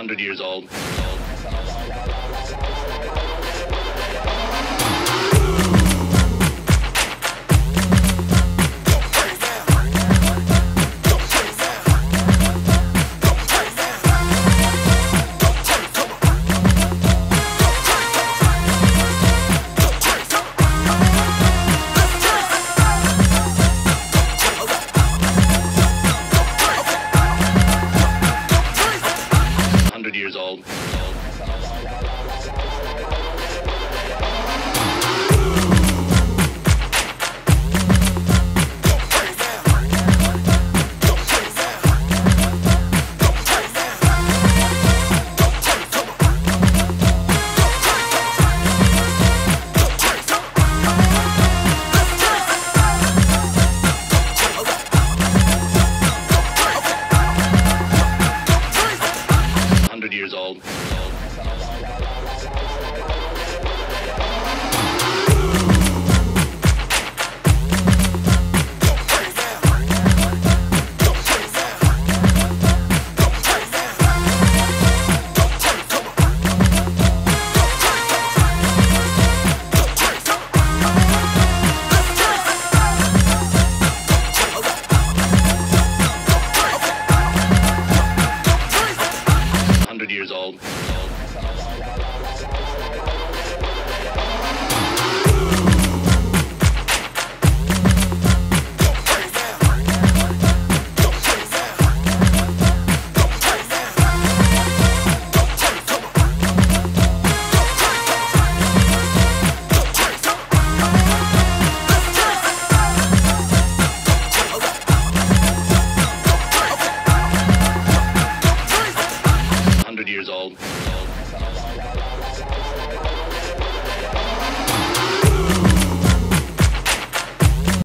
100 years old. Hundred 100 years old. world. Hundred years old. Old.